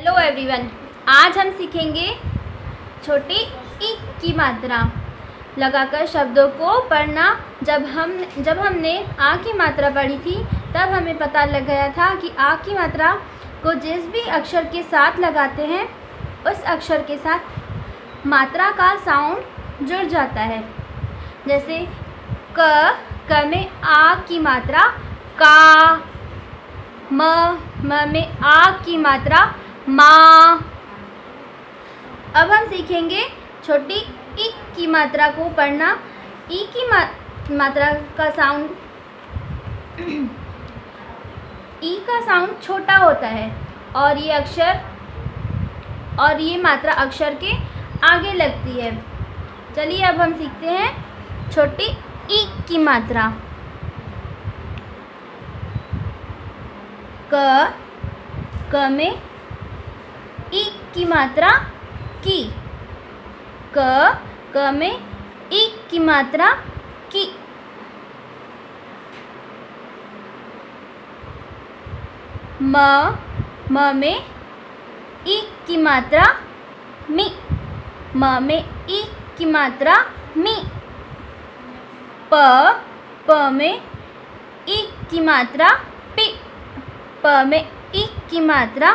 Hello everyone आज हम सीखेंगे छोटी ई की मात्रा। लगाकर शब्दों को पढ़ना। जब हम, जब हमने आ की मात्रा पढ़ी थी, तब हमें पता लग गया था कि आ की मात्रा को जिस भी अक्षर के साथ लगाते हैं, उस अक्षर के साथ मात्रा का साउंड जुड़ जाता है। जैसे क क में आ की मात्रा, का, म म में आ की मात्रा माँ। अब हम सीखेंगे छोटी ई की मात्रा को पढ़ना। ई की मा, मात्रा का साउंड ई का साउंड छोटा होता है और ये अक्षर और ये मात्रा अक्षर के आगे लगती है। चलिए अब हम सीखते हैं छोटी ई की मात्रा। क क में ई की मात्रा की। क क में ई की मात्रा की। म म में ई की मात्रा मी। म में ई की मात्रा मी। प प में ई की मात्रा पी। प में ई की मात्रा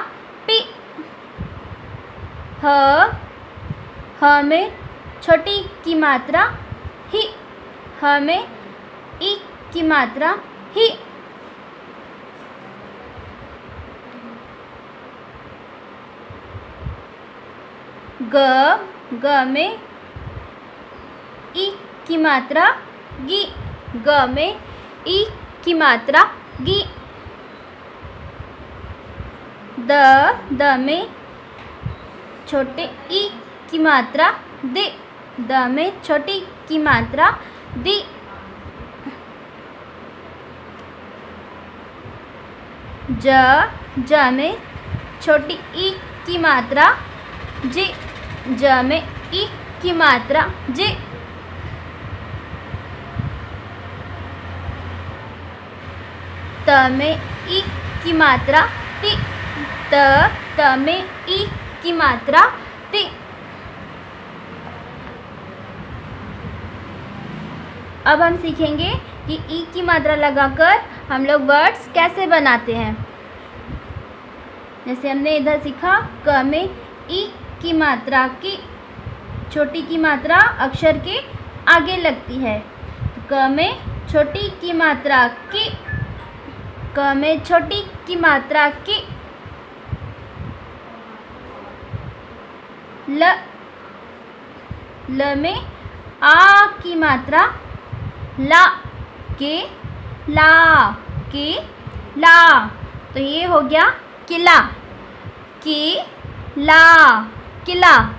ह ह में छोटी की मात्रा, ही, ह में ई की मात्रा, ही। ग ग में ई की मात्रा, गी, ग में ई की मात्रा, गी। द द में छोटे ई की मात्रा दे, द में छोटी की मात्रा दी। ज ज में छोटी ई की मात्रा जे, ज में ई की मात्रा जे। त में ई की मात्रा ति त त में ई की मात्रा ति अब हम सीखेंगे कि ई की मात्रा लगाकर हम लोग वर्ड्स कैसे बनाते हैं। जैसे हमने इधर सीखा, क में ई की मात्रा की, छोटी की मात्रा अक्षर के आगे लगती है। क में छोटी की मात्रा की, क में छोटी की मात्रा की ल ल में आ की मात्रा, ला के ला के, ला। तो ये हो गया किला। कि, ला, किला।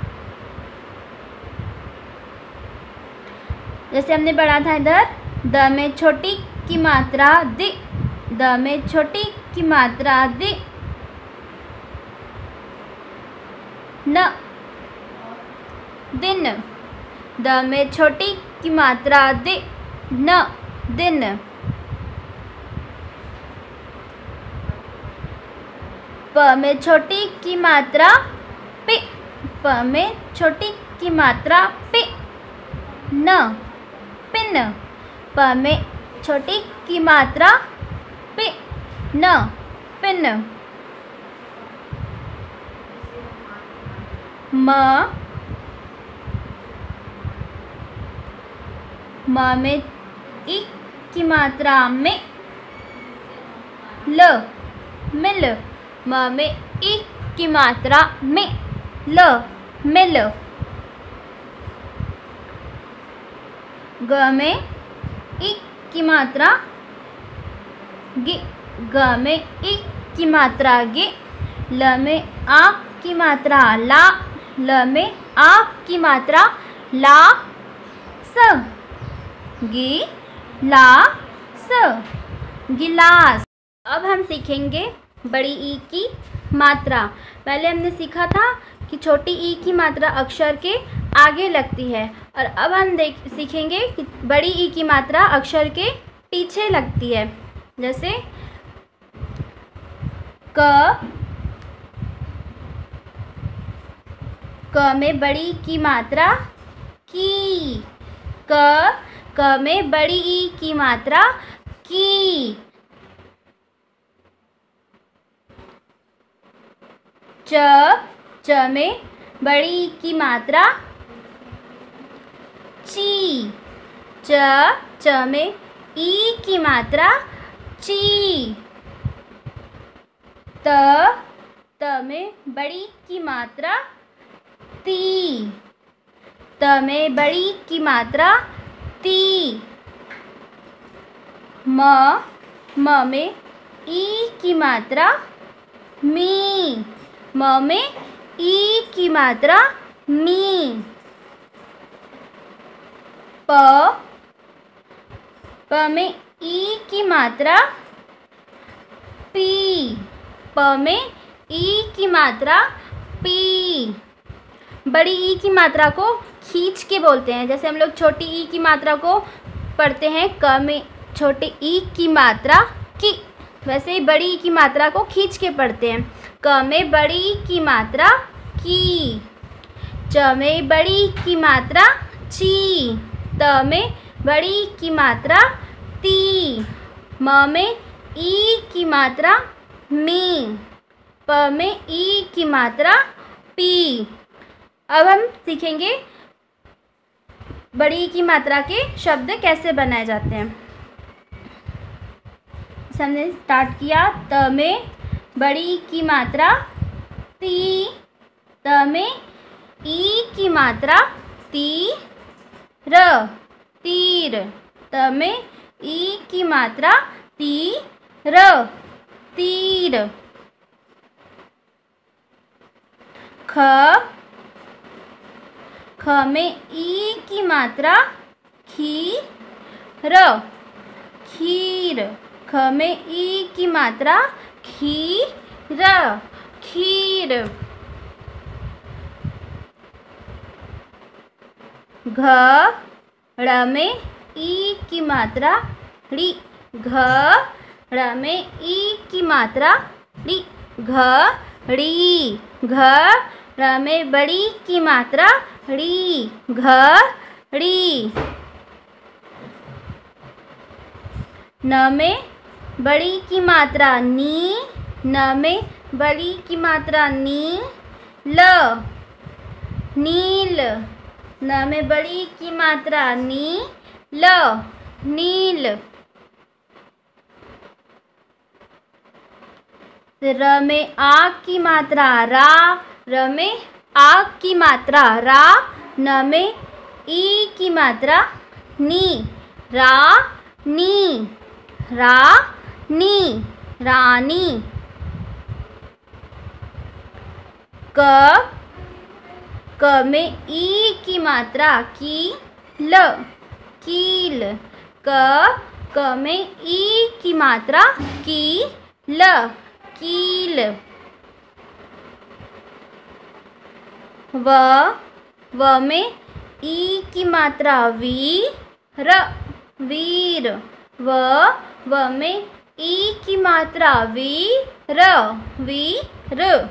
जैसे हमने पढ़ा था इधर, द में छोटी की मात्रा दि, द में छोटी की मात्रा दि। न दिन। द में छोटी की मात्रा दि, न दिन। प में छोटी की मात्रा पि, प में छोटी की मात्रा पि, न पिन। प में छोटी की मात्रा पि, न पिन। म म में ई की मात्रा में ल मिल म में ई की मात्रा में ल मिल ग में ई की मात्रा गे ग में ई की मात्रा गे ल में आ की मात्रा ला ल में आ की मात्रा ला स गी ला स गिलास। अब हम सीखेंगे बड़ी ई की मात्रा। पहले हमने सीखा था कि छोटी ई की मात्रा अक्षर के आगे लगती है और अब हम देख, सीखेंगे कि बड़ी ई की मात्रा अक्षर के पीछे लगती है। जैसे क क में बड़ी की मात्रा की। क क में बड़ी ई की मात्रा की। च च में बड़ी की मात्रा ची। च च में ई की मात्रा ची। त त में बड़ी की मात्रा ती। त में बड़ी की मात्रा ती। म म में ई की मात्रा, मी। म में ई की मात्रा, मी। प प में ई की मात्रा, पी। प में ई की मात्रा, पी। बड़ी ई की मात्रा को खींच के बोलते हैं। जैसे हम लोग छोटी ई की मात्रा को पढ़ते हैं, क में छोटी ई की मात्रा की, वैसे ही बड़ी ई की मात्रा को खींच के पढ़ते हैं। क में बड़ी की मात्रा की, च में बड़ी की मात्रा ची, त में बड़ी की मात्रा ती, म में ई की मात्रा मी, प में ई की मात्रा पी। अब हम सीखेंगे बड़ी की मात्रा के शब्द कैसे बनाए जाते हैं? हमने स्टार्ट किया, त में बड़ी की मात्रा, ती, त में ई की मात्रा, ती, र, तीर, त में ई की मात्रा, ती, र, तीर। ख ख में ई की मात्रा खी र खीर। ख में ई की मात्रा खी र खीर। घ ड़ में ई की मात्रा ड़ी घ ड़ में ई की मात्रा ड़ी घड़ी घ ड़ में बड़ी की मात्रा ड़ी घड़ी न में बड़ी की मात्रा नी, न में बड़ी की मात्रा नी, ल। नील, न में बड़ी की मात्रा नी, ल। नील। र में आ की मात्रा रा र में आ की मात्रा, रा न में ई की मात्रा, नी, रा नी रा, नी, रानी। क क में ई की मात्रा की ल कील। क क में ई की मात्रा की ल कील। व व में ई की मात्रा वी, र, वीर, व व में ई की मात्रा वी, र वी र